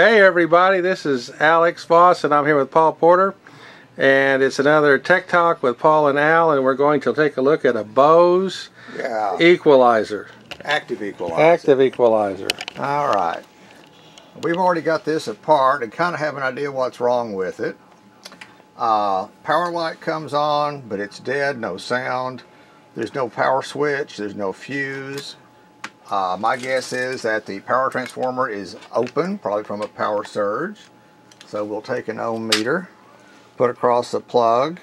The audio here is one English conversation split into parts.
Hey everybody, this is Alex Voss and I'm here with Paul Porter and it's another Tech Talk with Paul and Al and we're going to take a look at a Bose Yeah. equalizer, Active equalizer. active equalizer. All right. We've already got this apart and kind of have an idea what's wrong with it. Uh, power light comes on, but it's dead, no sound. There's no power switch, there's no fuse. Uh, my guess is that the power transformer is open, probably from a power surge. So we'll take an ohm meter, put across the plug,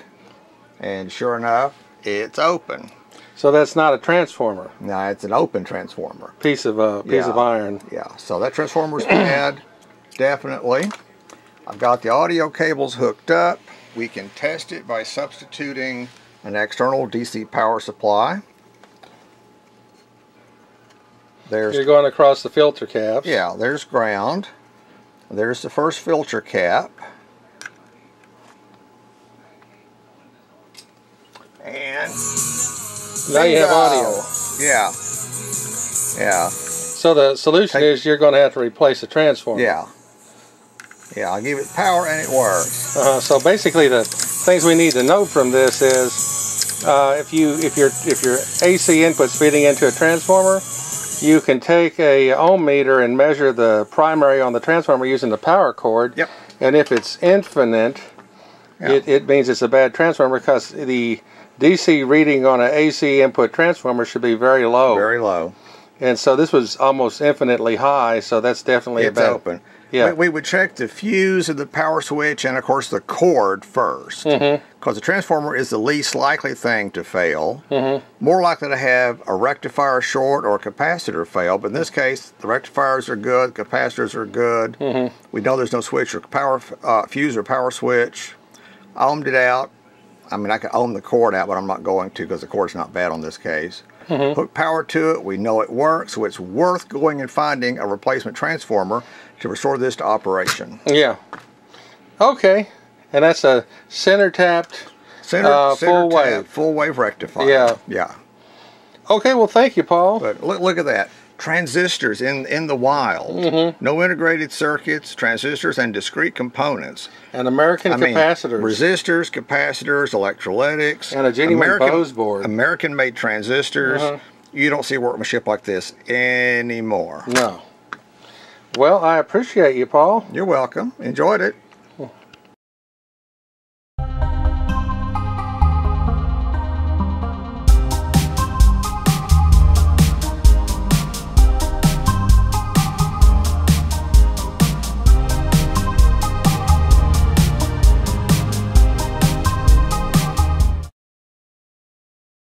and sure enough, it's open. So that's not a transformer, No, it's an open transformer. piece of uh, piece Yeah. of iron. Yeah, so that transformer's bad, definitely. I've got the audio cables hooked up. We can test it by substituting an external DC power supply. There's You're going across the filter caps. yeah, there's ground. There's the first filter cap. And Now you have audio. Yeah. Yeah. So the solution Take- is you're going to have to replace the transformer. Yeah. Yeah, I'll give it power and it works. Uh, so basically, the things we need to know from this is uh, if you if your if your AC input's feeding into a transformer, you can take a ohm meter and measure the primary on the transformer using the power cord. Yep. And if it's infinite, Yeah. it, it means it's a bad transformer because the DC reading on an AC input transformer should be very low. Very low. And so this was almost infinitely high, so that's definitely a It's bad. open. Yeah. We, we would check the fuse and the power switch and, of course, the cord first. Because Mm-hmm. the transformer is the least likely thing to fail. Mm-hmm. More likely to have a rectifier short or a capacitor fail. But in this case, the rectifiers are good, capacitors are good. Mm-hmm. We know there's no switch or power uh, fuse or power switch. I ohmed it out. I mean, I could ohm the cord out, but I'm not going to because the cord's not bad on this case. Mm-hmm. Hook power to it. We know it works, so it's worth going and finding a replacement transformer to restore this to operation. Yeah. Okay. And that's a center tapped. Center, Uh, center full wave. full wave rectifier. Yeah. yeah. Okay. Well, thank you, Paul. But look, look at that. Transistors in in the wild. Mm-hmm. No integrated circuits, transistors, and discrete components. And American I mean, capacitors. resistors, capacitors, electrolytics, And a genuine American, Bose board. American-made transistors. Uh-huh. You don't see workmanship like this anymore. no. Well, I appreciate you, Paul. You're welcome. Enjoyed it.